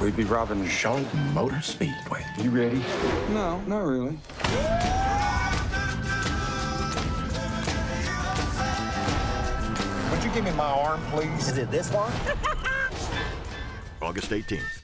We'd be robbing Charlotte Motor Speedway. You ready? No, not really. Would you give me my arm, please? Is it this one? August 18th.